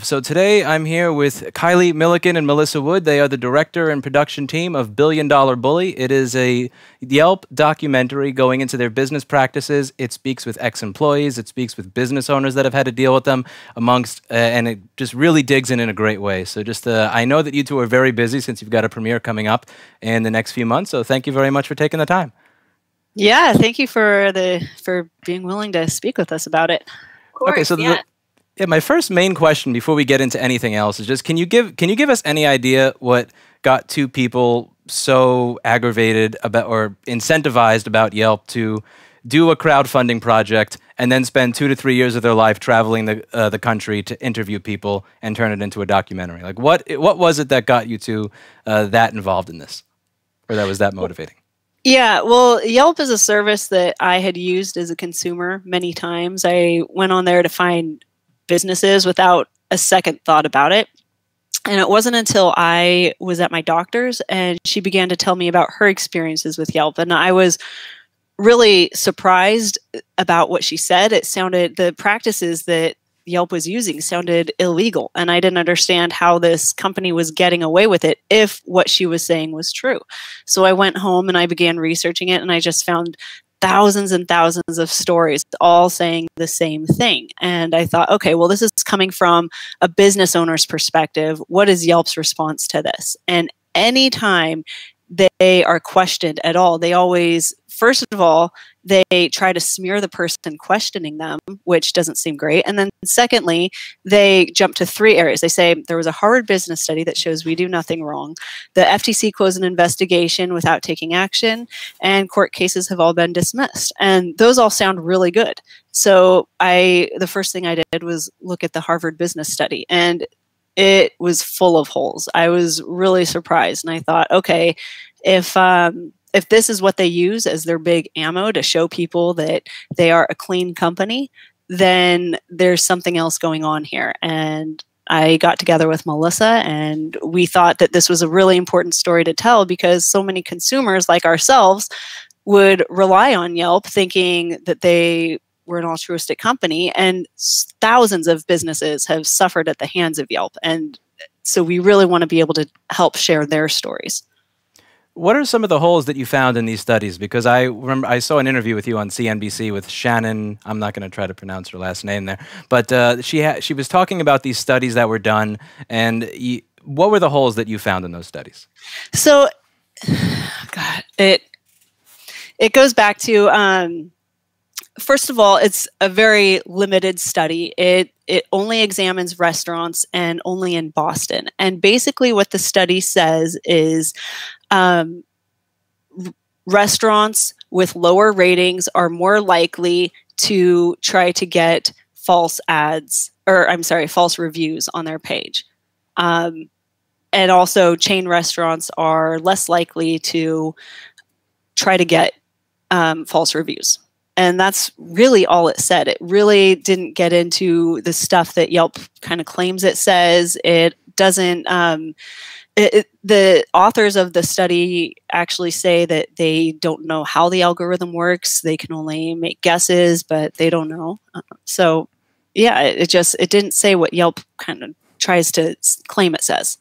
So today I'm here with Kaylie Milliken and Mellissa Wood. They are the director and production team of Billion Dollar Bully. It is a Yelp documentary going into their business practices. It speaks with ex-employees. It speaks with business owners that have had to deal with them, amongst, uh, and it just really digs in in a great way. So just, uh, I know that you two are very busy since you've got a premiere coming up in the next few months. So thank you very much for taking the time. Yeah, thank you for the for being willing to speak with us about it. Course, okay, so yeah. the, yeah, my first main question before we get into anything else is just can you give can you give us any idea what got two people so aggravated about or incentivized about Yelp to do a crowdfunding project and then spend two to three years of their life traveling the uh, the country to interview people and turn it into a documentary? Like what what was it that got you to uh, that involved in this, or that was that motivating? Yeah, well, Yelp is a service that I had used as a consumer many times. I went on there to find businesses without a second thought about it. And it wasn't until I was at my doctor's and she began to tell me about her experiences with Yelp. And I was really surprised about what she said. It sounded, the practices that Yelp was using sounded illegal. And I didn't understand how this company was getting away with it if what she was saying was true. So I went home and I began researching it and I just found thousands and thousands of stories all saying the same thing. And I thought, okay, well, this is coming from a business owner's perspective. What is Yelp's response to this? And anytime they are questioned at all, they always, first of all, they try to smear the person questioning them, which doesn't seem great. And then, secondly, they jump to three areas. They say there was a Harvard business study that shows we do nothing wrong. The FTC closed an investigation without taking action, and court cases have all been dismissed. And those all sound really good. So, I the first thing I did was look at the Harvard business study, and it was full of holes. I was really surprised, and I thought, okay, if um, if this is what they use as their big ammo to show people that they are a clean company, then there's something else going on here. And I got together with Mellissa and we thought that this was a really important story to tell because so many consumers like ourselves would rely on Yelp thinking that they were an altruistic company and thousands of businesses have suffered at the hands of Yelp and so we really want to be able to help share their stories. What are some of the holes that you found in these studies? Because I remember I saw an interview with you on CNBC with Shannon. I'm not going to try to pronounce her last name there, but uh, she she was talking about these studies that were done, and what were the holes that you found in those studies? So, God, it it goes back to um, first of all, it's a very limited study. It it only examines restaurants and only in Boston. And basically, what the study says is um, restaurants with lower ratings are more likely to try to get false ads or I'm sorry, false reviews on their page. Um, and also, chain restaurants are less likely to try to get um, false reviews. And that's really all it said. It really didn't get into the stuff that Yelp kind of claims it says. It doesn't. Um, it, it, the authors of the study actually say that they don't know how the algorithm works. They can only make guesses, but they don't know. Uh, so, yeah, it, it just it didn't say what Yelp kind of tries to claim it says.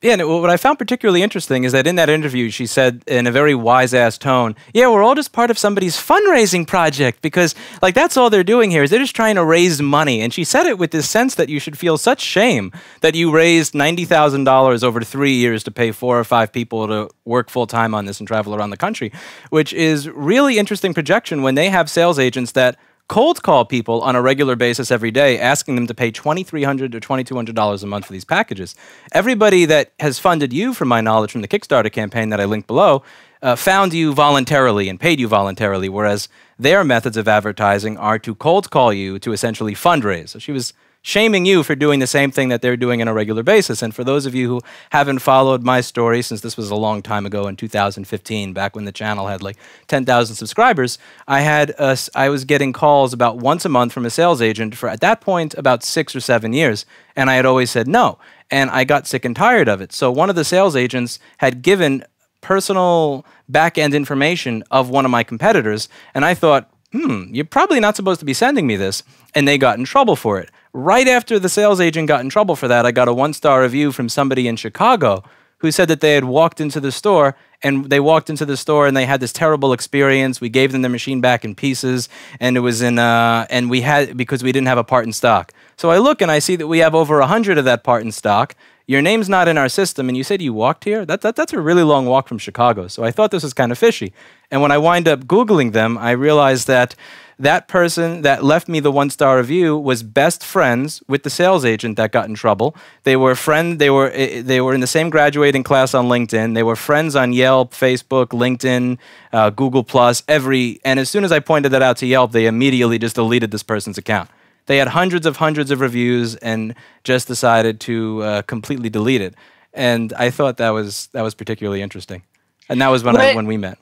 Yeah, and what I found particularly interesting is that in that interview, she said in a very wise ass tone, Yeah, we're all just part of somebody's fundraising project because, like, that's all they're doing here is they're just trying to raise money. And she said it with this sense that you should feel such shame that you raised $90,000 over three years to pay four or five people to work full time on this and travel around the country, which is really interesting projection when they have sales agents that cold call people on a regular basis every day, asking them to pay $2,300 or $2,200 a month for these packages. Everybody that has funded you, from my knowledge, from the Kickstarter campaign that I linked below, uh, found you voluntarily and paid you voluntarily, whereas their methods of advertising are to cold call you to essentially fundraise. So she was shaming you for doing the same thing that they're doing on a regular basis. And for those of you who haven't followed my story, since this was a long time ago in 2015, back when the channel had like 10,000 subscribers, I had a, I was getting calls about once a month from a sales agent for at that point about six or seven years, and I had always said no, and I got sick and tired of it. So one of the sales agents had given personal back end information of one of my competitors, and I thought, hmm, you're probably not supposed to be sending me this. And they got in trouble for it. Right after the sales agent got in trouble for that, I got a one star review from somebody in Chicago who said that they had walked into the store and they walked into the store and they had this terrible experience. We gave them the machine back in pieces and it was in, uh, and we had, because we didn't have a part in stock. So I look and I see that we have over 100 of that part in stock. Your name's not in our system, and you said you walked here? That, that, that's a really long walk from Chicago. So I thought this was kind of fishy. And when I wind up Googling them, I realized that that person that left me the one star review was best friends with the sales agent that got in trouble. They were friend. They were eh, they were in the same graduating class on LinkedIn. They were friends on Yelp, Facebook, LinkedIn, uh, Google Plus, every. And as soon as I pointed that out to Yelp, they immediately just deleted this person's account. They had hundreds of hundreds of reviews and just decided to uh, completely delete it. And I thought that was that was particularly interesting. And that was when I, when we met.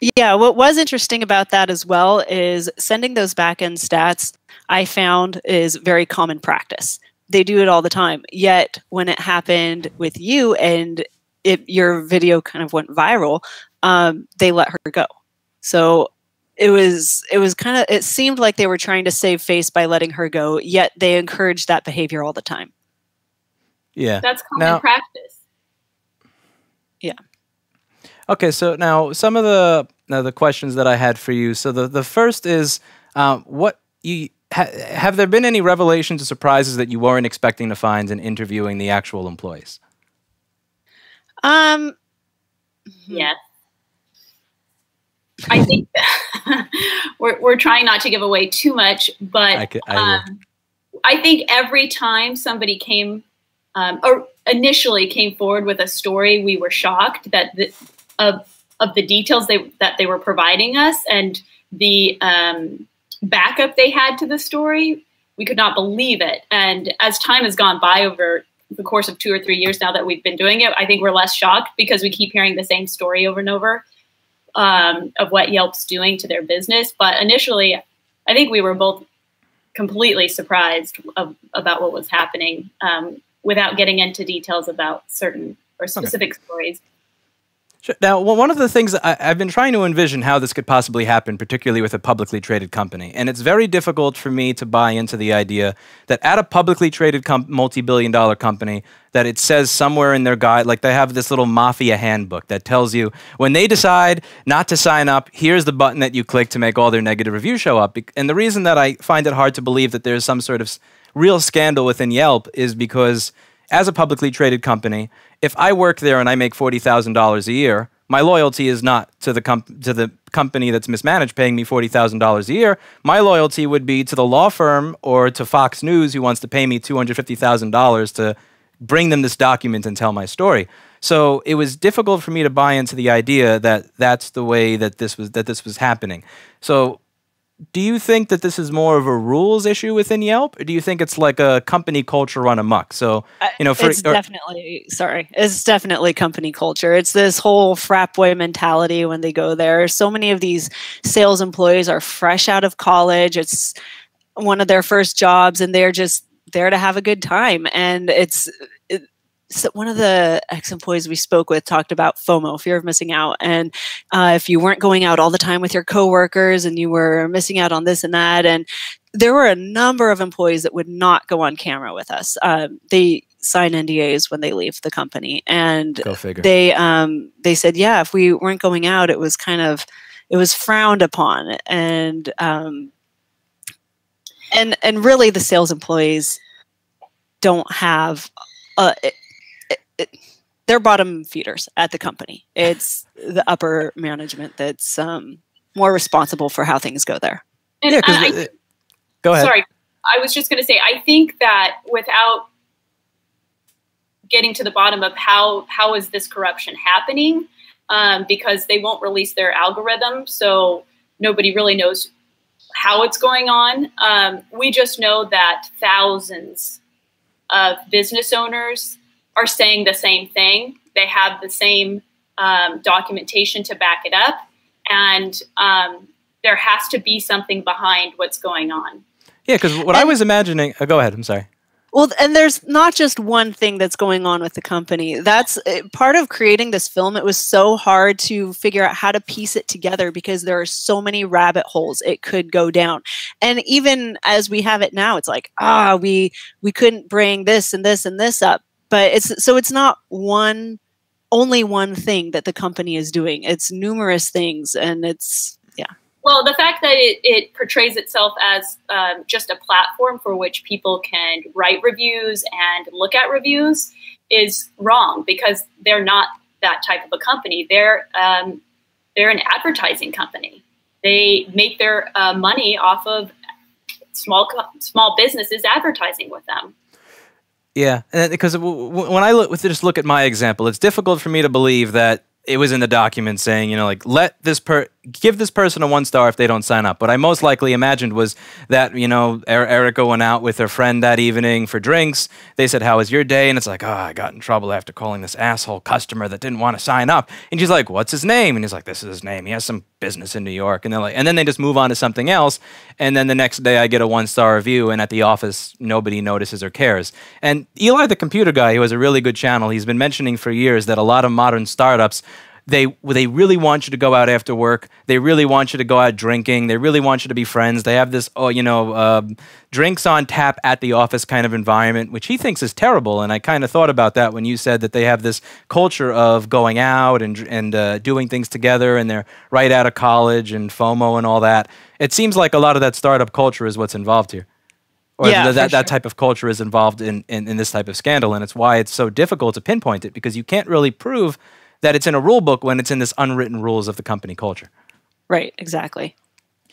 Yeah, what was interesting about that as well is sending those back backend stats I found is very common practice. They do it all the time. Yet when it happened with you and it, your video kind of went viral, um, they let her go. So it was it was kind of it seemed like they were trying to save face by letting her go. Yet they encouraged that behavior all the time. Yeah, that's common now, practice. Yeah. Okay, so now some of the now the questions that I had for you. So the the first is, um, what you ha, have there been any revelations or surprises that you weren't expecting to find in interviewing the actual employees? Um. Yes. I think we're we're trying not to give away too much, but I, could, I, um, I think every time somebody came um, or initially came forward with a story, we were shocked that the, of of the details they that they were providing us and the um, backup they had to the story. We could not believe it. And as time has gone by over the course of two or three years now that we've been doing it, I think we're less shocked because we keep hearing the same story over and over um, of what Yelp's doing to their business. But initially, I think we were both completely surprised of, about what was happening um, without getting into details about certain or specific okay. stories. Now, one of the things I, have been trying to envision how this could possibly happen, particularly with a publicly traded company, and it's very difficult for me to buy into the idea that at a publicly traded multi-billion-dollar company, that it says somewhere in their guide, like they have this little mafia handbook that tells you when they decide not to sign up, here's the button that you click to make all their negative reviews show up. And the reason that I find it hard to believe that there's some sort of real scandal within Yelp is because as a publicly traded company, if I work there and I make forty thousand dollars a year, my loyalty is not to the to the company that's mismanaged paying me forty thousand dollars a year. My loyalty would be to the law firm or to Fox News who wants to pay me two hundred fifty thousand dollars to bring them this document and tell my story. So it was difficult for me to buy into the idea that that's the way that this was that this was happening. So do you think that this is more of a rules issue within Yelp, or do you think it's like a company culture run amok? So, uh, you know, for, it's or, definitely sorry, it's definitely company culture. It's this whole frat boy mentality when they go there. So many of these sales employees are fresh out of college. It's one of their first jobs, and they're just there to have a good time. And it's so one of the ex-employees we spoke with talked about FOMO, fear of missing out, and uh, if you weren't going out all the time with your coworkers and you were missing out on this and that, and there were a number of employees that would not go on camera with us. Um, they sign NDAs when they leave the company, and they um, they said, yeah, if we weren't going out, it was kind of it was frowned upon, and um, and and really the sales employees don't have. Uh, it, they're bottom feeders at the company. It's the upper management that's um, more responsible for how things go there. And, yeah, I, go ahead. Sorry, I was just going to say I think that without getting to the bottom of how how is this corruption happening, um, because they won't release their algorithm, so nobody really knows how it's going on. Um, we just know that thousands of business owners are saying the same thing. They have the same um, documentation to back it up, and um, there has to be something behind what's going on. Yeah, because what and, I was imagining. Oh, go ahead. I'm sorry. Well, and there's not just one thing that's going on with the company. That's uh, part of creating this film. It was so hard to figure out how to piece it together because there are so many rabbit holes it could go down. And even as we have it now, it's like, ah, we we couldn't bring this and this and this up. But it's so it's not one only one thing that the company is doing. It's numerous things and it's yeah. Well, the fact that it, it portrays itself as um, just a platform for which people can write reviews and look at reviews is wrong because they're not that type of a company. They're um, they're an advertising company. They make their uh, money off of small small businesses advertising with them. Yeah, because when I look, just look at my example, it's difficult for me to believe that it was in the document saying, you know, like let this per give this person a one star if they don't sign up. What I most likely imagined was that, you know, er Erica went out with her friend that evening for drinks. They said, How was your day? And it's like, Oh, I got in trouble after calling this asshole customer that didn't want to sign up. And she's like, What's his name? And he's like, This is his name. He has some business in New York. And they're like, and then they just move on to something else. And then the next day I get a one star review, and at the office, nobody notices or cares. And Eli, the computer guy, who has a really good channel, he's been mentioning for years that a lot of modern startups they they really want you to go out after work. They really want you to go out drinking. They really want you to be friends. They have this, oh, you know, uh, drinks on tap at the office kind of environment, which he thinks is terrible. And I kind of thought about that when you said that they have this culture of going out and and uh, doing things together, and they're right out of college and FOMO and all that. It seems like a lot of that startup culture is what's involved here or yeah, th- that, sure. that type of culture is involved in, in, in, this type of scandal. And it's why it's so difficult to pinpoint it because you can't really prove that it's in a rule book when it's in this unwritten rules of the company culture. Right, exactly.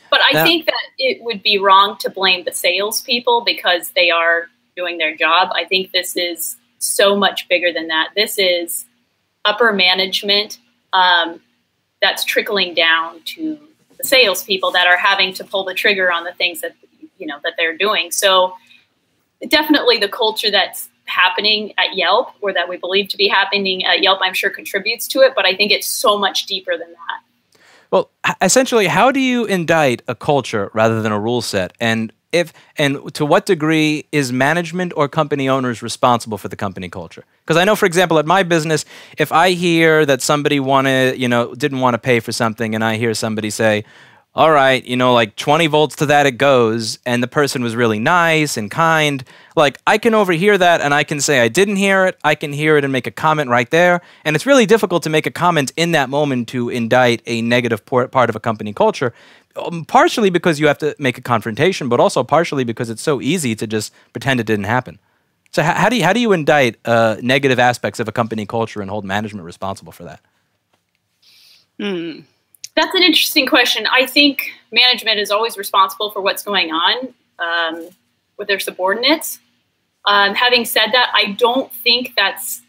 But I now, think that it would be wrong to blame the salespeople because they are doing their job. I think this is so much bigger than that. This is upper management um, that's trickling down to the salespeople that are having to pull the trigger on the things that you know that they're doing. So definitely the culture that's happening at Yelp or that we believe to be happening at Yelp, I'm sure contributes to it, but I think it's so much deeper than that. Well, essentially, how do you indict a culture rather than a rule set? And if and to what degree is management or company owners responsible for the company culture? Because I know, for example, at my business, if I hear that somebody wanted, you know, didn't want to pay for something, and I hear somebody say, all right, you know, like 20 volts to that it goes, and the person was really nice and kind, like I can overhear that and I can say I didn't hear it, I can hear it and make a comment right there. And it's really difficult to make a comment in that moment to indict a negative part of a company culture, um, partially because you have to make a confrontation, but also partially because it's so easy to just pretend it didn't happen. So, how, do, you, how do you indict uh, negative aspects of a company culture and hold management responsible for that? Hmm. That's an interesting question. I think management is always responsible for what's going on um, with their subordinates. Um, having said that, I don't think that's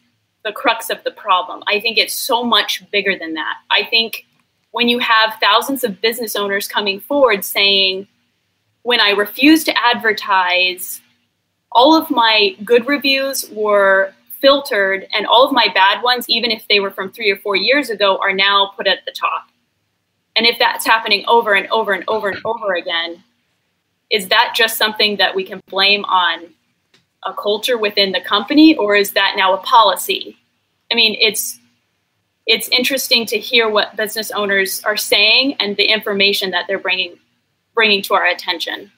the crux of the problem. I think it's so much bigger than that. I think when you have thousands of business owners coming forward saying, when I refused to advertise, all of my good reviews were filtered, and all of my bad ones, even if they were from three or four years ago, are now put at the top. And if that's happening over and over and over and over again, is that just something that we can blame on a culture within the company or is that now a policy? I mean, it's it's interesting to hear what business owners are saying and the information that they're bringing bringing to our attention.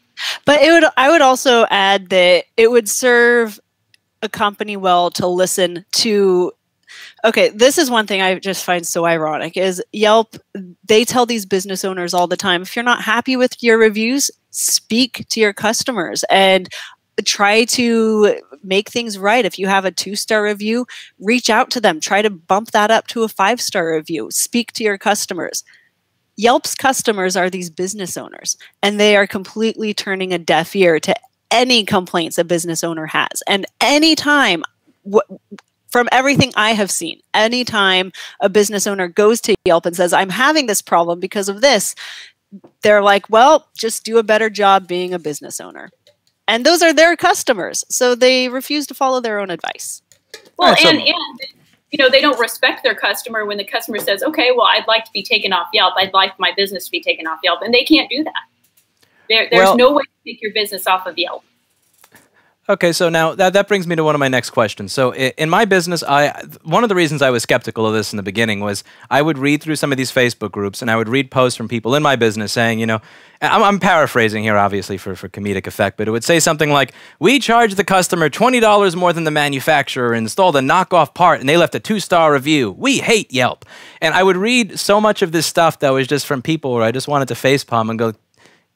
But it would I would also add that it would serve a company well to listen to okay this is one thing i just find so ironic is yelp they tell these business owners all the time if you're not happy with your reviews speak to your customers and try to make things right. If you have a two star review reach out to them. Try to bump that up to a five star review. Speak to your customers. Yelp's customers are these business owners and they are completely turning a deaf ear to any complaints a business owner has. And anytime from everything I have seen, anytime a business owner goes to Yelp and says, I'm having this problem because of this, they're like, well, just do a better job being a business owner. And those are their customers. So they refuse to follow their own advice. Well, and, and you know, they don't respect their customer when the customer says, okay, well, I'd like to be taken off Yelp. I'd like my business to be taken off Yelp. And they can't do that. There, there's well, no way to take your business off of Yelp. Okay, so now that, that brings me to one of my next questions. So in my business, I one of the reasons I was skeptical of this in the beginning was I would read through some of these Facebook groups and I would read posts from people in my business saying, you know, I'm, I'm paraphrasing here, obviously for for comedic effect, but it would say something like, "We charge the customer twenty dollars more than the manufacturer, installed a knockoff part, and they left a two star review. We hate Yelp." And I would read so much of this stuff that was just from people where I just wanted to facepalm and go,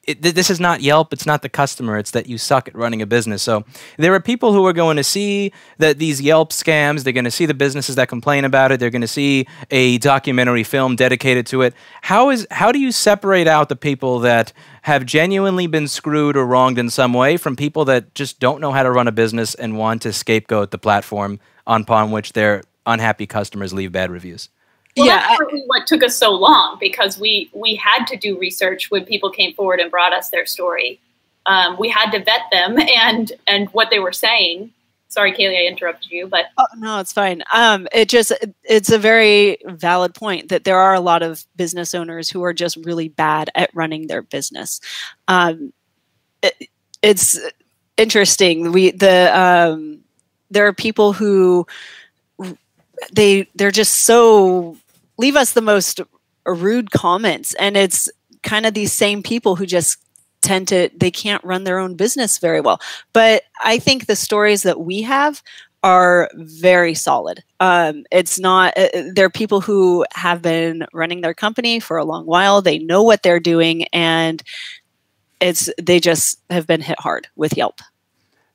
it, this is not Yelp. It's not the customer. It's that you suck at running a business. So there are people who are going to see that these Yelp scams. They're going to see the businesses that complain about it. They're going to see a documentary film dedicated to it. How is how do you separate out the people that have genuinely been screwed or wronged in some way from people that just don't know how to run a business and want to scapegoat the platform upon which their unhappy customers leave bad reviews? Well, yeah, that's really what took us so long because we we had to do research when people came forward and brought us their story. Um, we had to vet them and and what they were saying. Sorry, Kaylie, I interrupted you, but oh, no, it's fine. Um, it just it's a very valid point that there are a lot of business owners who are just really bad at running their business. Um, it, it's interesting. We the um, there are people who they they're just so leave us the most rude comments. And it's kind of these same people who just tend to they can't run their own business very well. But i think the stories that we have are very solid. Um, it's not uh, uh they're people who have been running their company for a long while. They know what they're doing and it's they just have been hit hard with yelp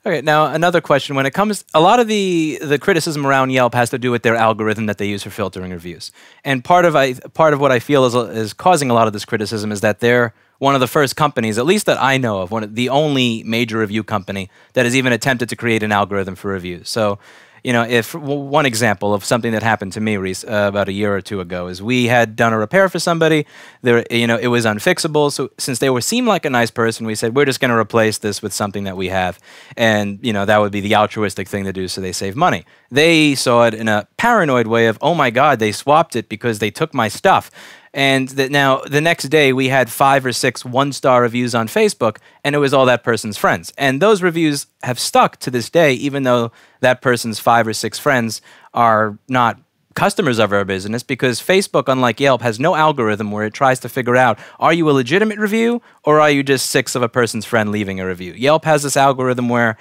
Okay, now another question. When it comes, a lot of the the criticism around Yelp has to do with their algorithm that they use for filtering reviews. And part of I part of what I feel is is causing a lot of this criticism is that they're one of the first companies, at least that I know of, one of the only major review company that has even attempted to create an algorithm for reviews. So you know, if one example of something that happened to me Reese, uh, about a year or two ago is we had done a repair for somebody. There, you know, it was unfixable. So since they were seemed like a nice person, we said we're just going to replace this with something that we have, and you know that would be the altruistic thing to do, so they save money. They saw it in a paranoid way of, oh my God, they swapped it because they took my stuff. And that now the next day we had five or six one star reviews on Facebook, and it was all that person's friends. And those reviews have stuck to this day, even though that person's five or six friends are not customers of our business because Facebook, unlike Yelp, has no algorithm where it tries to figure out are you a legitimate review or are you just six of a person's friend leaving a review? Yelp has this algorithm where,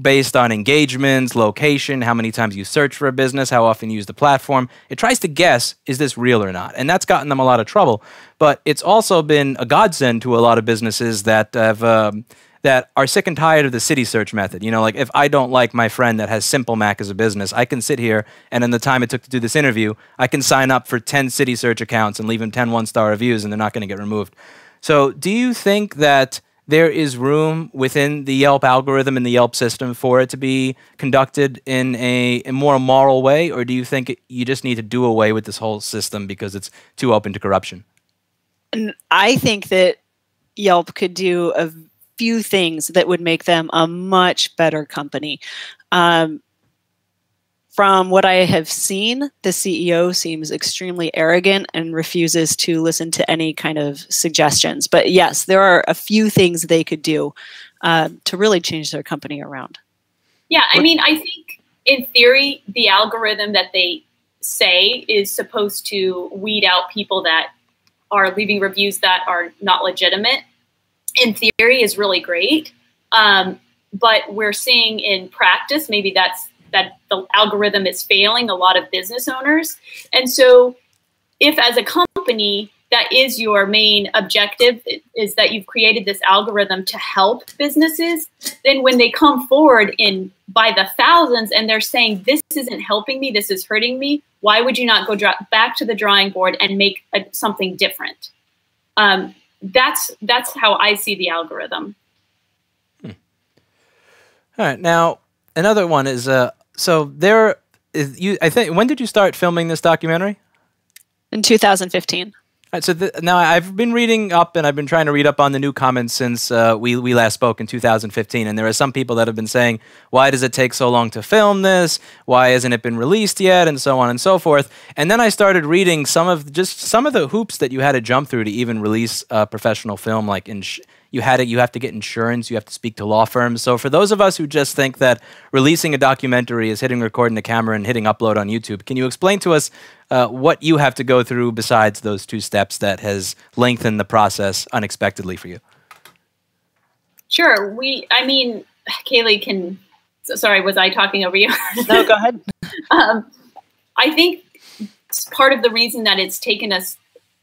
based on engagements, location, how many times you search for a business, how often you use the platform, it tries to guess is this real or not. And that's gotten them a lot of trouble. But it's also been a godsend to a lot of businesses that have. Um, that are sick and tired of the Citysearch method. You know, like if I don't like my friend that has Simple Mac as a business, I can sit here and in the time it took to do this interview, I can sign up for 10 Citysearch accounts and leave them 10 one star reviews and they're not going to get removed. So, do you think that there is room within the Yelp algorithm and the Yelp system for it to be conducted in a, a more moral way, or do you think you just need to do away with this whole system because it's too open to corruption? I think that Yelp could do a few things that would make them a much better company. Um, from what I have seen, the CEO seems extremely arrogant and refuses to listen to any kind of suggestions. But yes, there are a few things they could do uh, to really change their company around. Yeah, I mean, I think in theory, the algorithm that they say is supposed to weed out people that are leaving reviews that are not legitimate in theory is really great. Um, but we're seeing in practice, maybe that's that the algorithm is failing a lot of business owners. And so, if as a company, that is your main objective is that you've created this algorithm to help businesses then when they come forward in by the thousands and they're saying this isn't helping me this is hurting me why would you not go back to the drawing board and make a, something different um, that's that's how I see the algorithm. Hmm. All right, now another one is uh, so there is you. I think when did you start filming this documentary? In 2015. Right, so the, now I've been reading up and I've been trying to read up on the new comments since uh, we, we last spoke in 2015. And there are some people that have been saying, why does it take so long to film this? Why hasn't it been released yet? And so on and so forth. And then I started reading some of just some of the hoops that you had to jump through to even release a professional film like in you had it. You have to get insurance. You have to speak to law firms. So for those of us who just think that releasing a documentary is hitting record in the camera and hitting upload on YouTube, can you explain to us uh, what you have to go through besides those two steps that has lengthened the process unexpectedly for you? Sure. We. I mean, Kaylie can. So sorry, was I talking over you? no, go ahead. um, I think part of the reason that it's taken us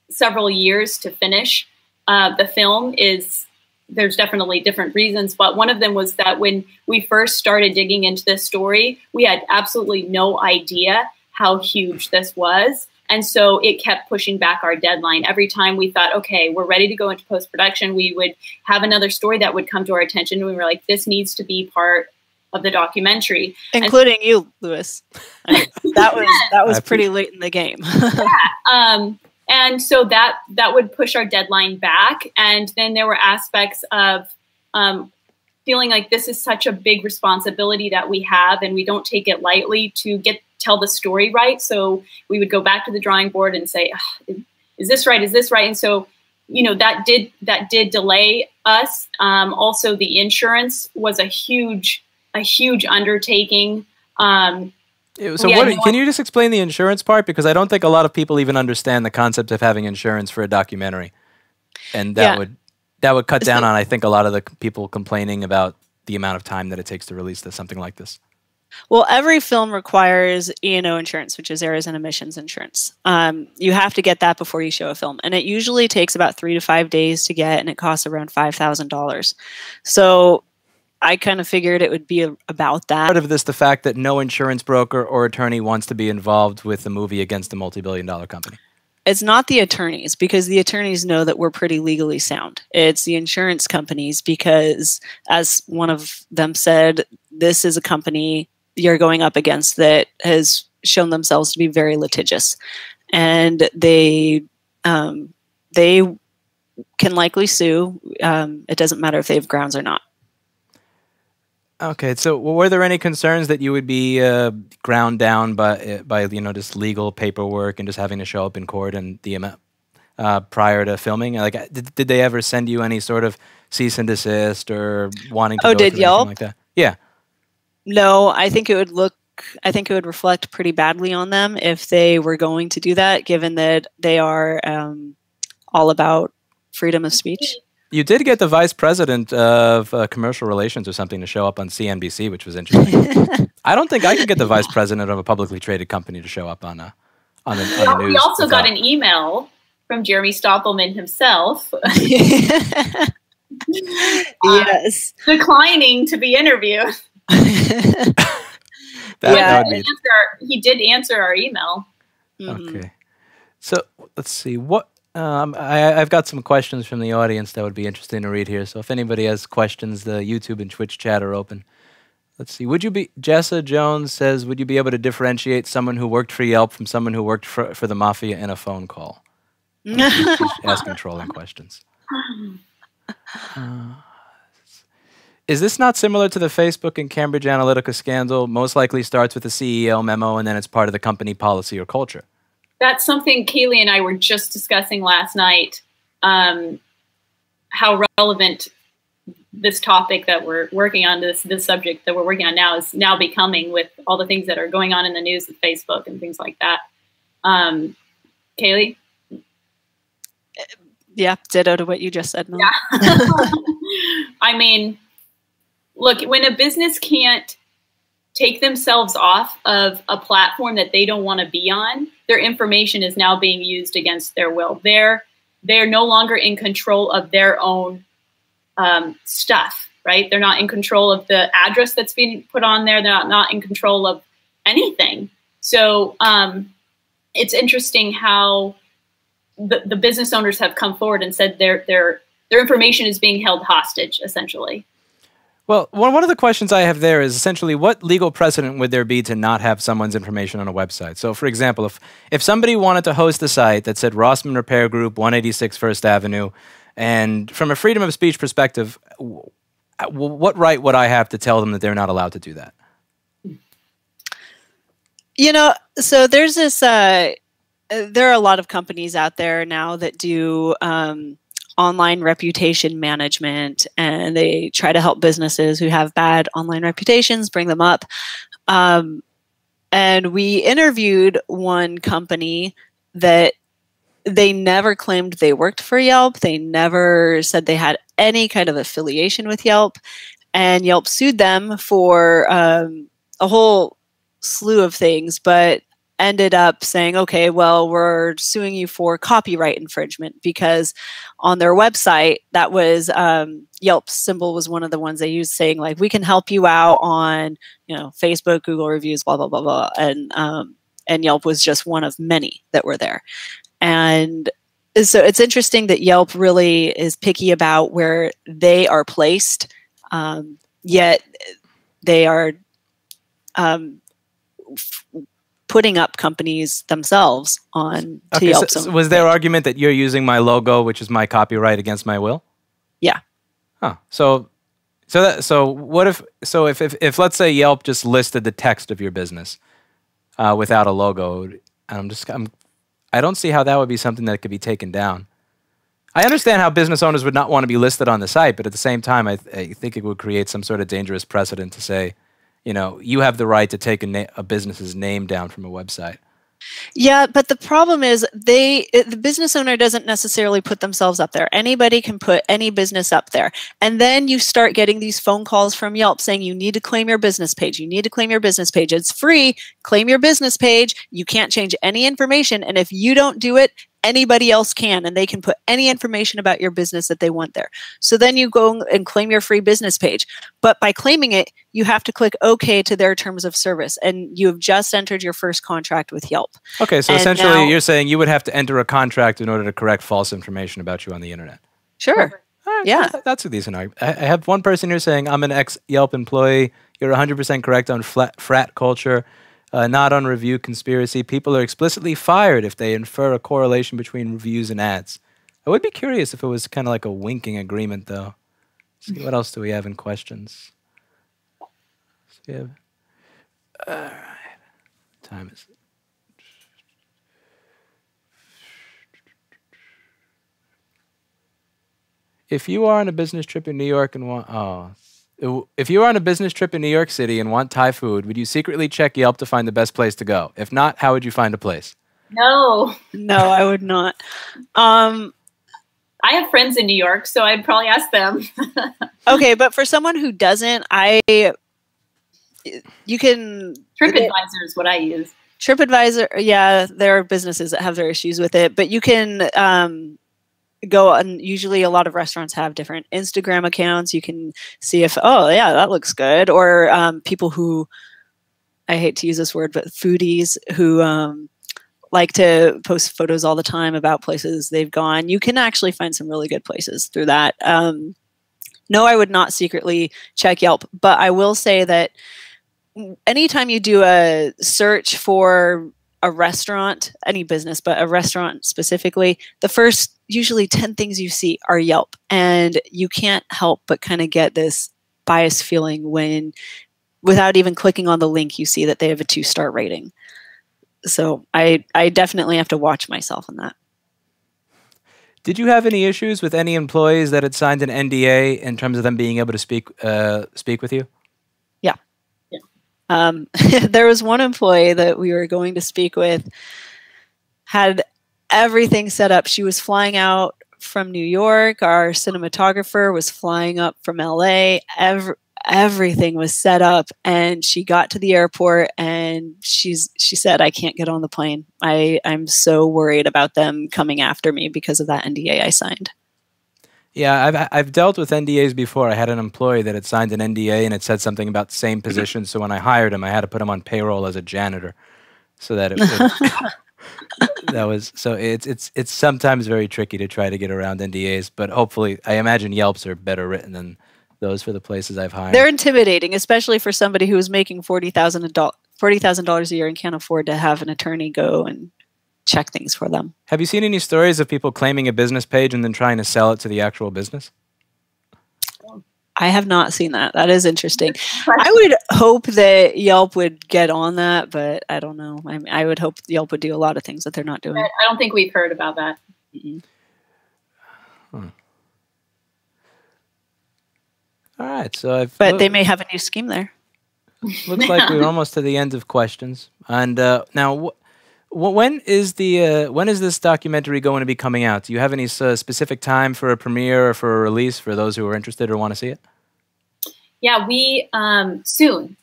several years to finish uh, the film is there's definitely different reasons, but one of them was that when we first started digging into this story, we had absolutely no idea how huge this was. And so it kept pushing back our deadline. Every time we thought, okay, we're ready to go into post production, we would have another story that would come to our attention. And we were like, this needs to be part of the documentary, including and, you, Louis. I mean, that was that was pretty late in the game. yeah. Um, and so that that would push our deadline back. And then there were aspects of um, feeling like this is such a big responsibility that we have, and we don't take it lightly to get tell the story right. So we would go back to the drawing board and say, "Is this right? Is this right?" And so you know that did that did delay us. Um, also, the insurance was a huge a huge undertaking. Um, so, what, can you just explain the insurance part? Because I don't think a lot of people even understand the concept of having insurance for a documentary, and that yeah. would that would cut down on I think a lot of the people complaining about the amount of time that it takes to release this, something like this. Well, every film requires E&O insurance, which is errors and omissions insurance. Um, you have to get that before you show a film, and it usually takes about three to five days to get, and it costs around five thousand dollars. So I kind of figured it would be a, about that. Part of this, the fact that no insurance broker or attorney wants to be involved with the movie against a multi-billion dollar company. It's not the attorneys because the attorneys know that we're pretty legally sound. It's the insurance companies because, as one of them said, this is a company you're going up against that has shown themselves to be very litigious, and they um, they can likely sue. Um, it doesn't matter if they have grounds or not. Okay, so were there any concerns that you would be uh, ground down by uh, by you know just legal paperwork and just having to show up in court and the amount uh, prior to filming? Like, uh, did, did they ever send you any sort of cease and desist or wanting to? Oh, did Yelp like that? Yeah. No, I think it would look. I think it would reflect pretty badly on them if they were going to do that, given that they are um, all about freedom of speech. You did get the vice president of uh, commercial relations or something to show up on CNBC, which was interesting. I don't think I could get the vice president of a publicly traded company to show up on a on the, on the news. We also got an email from Jeremy Stoppelman himself. yes, uh, declining to be interviewed. that, yeah, that answer, he did answer our email. Mm-hmm. Okay, so let's see what um, I, have got some questions from the audience that would be interesting to read here. So if anybody has questions, the YouTube and Twitch chat are open. Let's see. Would you be Jessa Jones says, would you be able to differentiate someone who worked for Yelp from someone who worked for, for the mafia in a phone call? asking trolling questions. Uh, is this not similar to the Facebook and Cambridge Analytica scandal? Most likely starts with a CEO memo and then it's part of the company policy or culture that's something Kaylie and I were just discussing last night. Um, how relevant this topic that we're working on, this this subject that we're working on now, is now becoming with all the things that are going on in the news with Facebook and things like that. Um, Kaylie. Yeah, ditto to what you just said. Yeah. I mean, look, when a business can't take themselves off of a platform that they don't want to be on, their information is now being used against their will. They're they're no longer in control of their own um, stuff, right? They're not in control of the address that's being put on there. They're not, not in control of anything. So um, it's interesting how the, the business owners have come forward and said their their their information is being held hostage, essentially. Well, one of the questions I have there is essentially what legal precedent would there be to not have someone's information on a website? So, for example, if, if somebody wanted to host a site that said Rossmann Repair Group, 186 First Avenue, and from a freedom of speech perspective, what right would I have to tell them that they're not allowed to do that? You know, so there's this, uh, there are a lot of companies out there now that do um, online reputation management and they try to help businesses who have bad online reputations bring them up um, and we interviewed one company that they never claimed they worked for Yelp. They never said they had any kind of affiliation with Yelp. And Yelp sued them for um, a whole slew of things, but ended up saying, okay, well, we're suing you for copyright infringement because on their website, that was um, Yelp symbol was one of the ones they used saying, like, we can help you out on, you know, Facebook, Google reviews, blah, blah, blah, blah. And, um, and Yelp was just one of many that were there. And so it's interesting that Yelp really is picky about where they are placed, um, yet they are um, putting up companies themselves on to okay, Yelp. So, was their argument that you're using my logo, which is my copyright, against my will? Yeah. Huh. So, so that, so what if so if, if if let's say Yelp just listed the text of your business uh, without a logo, and I'm just I'm I don't see how that would be something that could be taken down. I understand how business owners would not want to be listed on the site, but at the same time, I, th- I think it would create some sort of dangerous precedent to say, you know, you have the right to take a, a business's name down from a website. Yeah, but the problem is they the business owner doesn't necessarily put themselves up there. Anybody can put any business up there. And then you start getting these phone calls from Yelp saying you need to claim your business page. You need to claim your business page. It's free. Claim your business page. You can't change any information and if you don't do it, anybody else can and they can put any information about your business that they want there. So then you go and claim your free business page. But by claiming it, you have to click OK to their terms of service and you have just entered your first contract with Yelp. Okay, so And essentially now- you're saying you would have to enter a contract in order to correct false information about you on the internet. Sure. All right, Yeah. that- that's a decent argument. I I have one person here saying, I'm an ex Yelp employee. You're 100% correct on flat, frat culture, uh, not on review conspiracy. People are explicitly fired if they infer a correlation between reviews and ads. I would be curious if it was kind of like a winking agreement, though. see, what else do we have in questions? So we have, all right. Time is. If you are on a business trip in New York and want, oh, if you are on a business trip in New York City and want Thai food, would you secretly check Yelp to find the best place to go? If not, how would you find a place? No, No, I would not. Um, I have friends in New York, so I'd probably ask them. okay, but for someone who doesn't, I you can TripAdvisor is what I use. TripAdvisor. Yeah, there are businesses that have their issues with it, but you can um, go on. Usually, a lot of restaurants have different Instagram accounts. You can see if oh yeah that looks good, or um, people who I hate to use this word, but foodies who um, like to post photos all the time about places they've gone. You can actually find some really good places through that. Um, no, I would not secretly check Yelp, but I will say that anytime you do a search for a restaurant, any business, but a restaurant specifically, the first usually 10 things you see are Yelp. And you can't help but kind of get this bias feeling when, without even clicking on the link, you see that they have a two star rating. So I, I definitely have to watch myself in that. Did you have any issues with any employees that had signed an NDA in terms of them being able to speak uh, speak with you? Yeah, Um, there was one employee that we were going to speak with, had everything set up. She was flying out from New York. Our cinematographer was flying up from LA. Every, everything was set up, and she got to the airport, and she's she said, "I can't get on the plane. I I'm so worried about them coming after me because of that NDA I signed." Yeah, I've I've dealt with NDAs before. I had an employee that had signed an NDA and it said something about same position. So when I hired him, I had to put him on payroll as a janitor, so that it would, that was so it's it's it's sometimes very tricky to try to get around NDAs. But hopefully, I imagine Yelps are better written than those for the places I've hired. They're intimidating, especially for somebody who is making forty thousand forty thousand dollars a year and can't afford to have an attorney go and check things for them. Have you seen any stories of people claiming a business page and then trying to sell it to the actual business? I have not seen that. That is interesting. I would hope that Yelp would get on that, but I don't know. I, I would hope Yelp would do a lot of things that they're not doing. I don't think we've heard about that. Hmm. All right, so I've but looked. they may have a new scheme there. Looks like we're almost to the end of questions, and uh, now when is the uh, when is this documentary going to be coming out? Do you have any uh, specific time for a premiere or for a release for those who are interested or want to see it? Yeah, we um, soon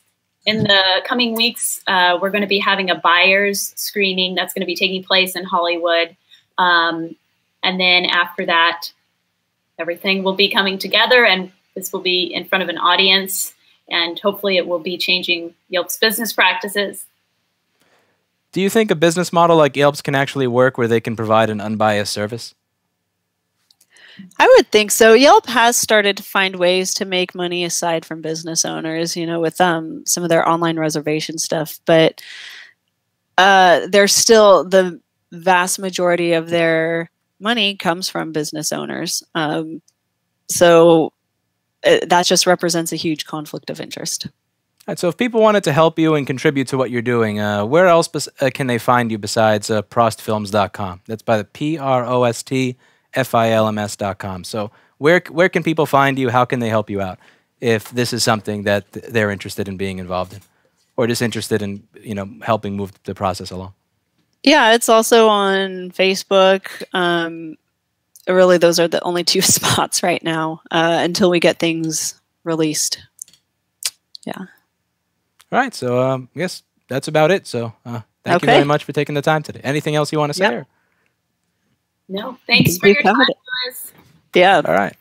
in the coming weeks uh, we're going to be having a buyers screening that's going to be taking place in Hollywood, um, and then after that, everything will be coming together and this will be in front of an audience, and hopefully, it will be changing Yelp's business practices. Do you think a business model like Yelp's can actually work where they can provide an unbiased service? I would think so. Yelp has started to find ways to make money aside from business owners, you know, with um, some of their online reservation stuff. But uh, they're still the vast majority of their money comes from business owners. Um, so uh, that just represents a huge conflict of interest. So if people wanted to help you and contribute to what you're doing, uh, where else uh, can they find you besides uh, prostfilms.com? That's by the P R O S T F I L M S.com. So where, where can people find you? How can they help you out if this is something that th- they're interested in being involved in or just interested in you know helping move the process along? Yeah, it's also on Facebook. Um, really those are the only two spots right now uh, until we get things released. Yeah. All right. So um, I guess that's about it. So uh, thank okay. you very much for taking the time today. Anything else you want to say? Yep. No. Thanks for your time. Guys. Yeah. All right.